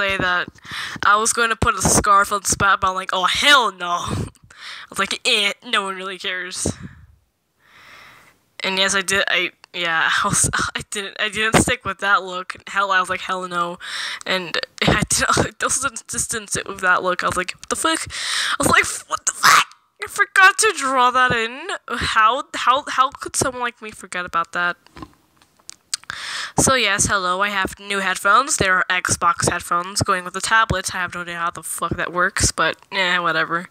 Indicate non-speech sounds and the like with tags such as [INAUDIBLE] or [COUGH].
say that I was going to put a scarf on Spat, but I'm like, oh hell no. [LAUGHS] I was like, eh, no one really cares. And yes, I did. I yeah, [LAUGHS] I, was, I didn't. I didn't stick with that look. Hell, I was like, hell no. And [LAUGHS] I did. also just didn't sit with that look. I was like, what the fuck? I was like, what the fuck? I forgot to draw that in. How how how could someone like me forget about that? So yes, hello, I have new headphones. They're Xbox headphones going with the tablets. I have no idea how the fuck that works, but eh, whatever.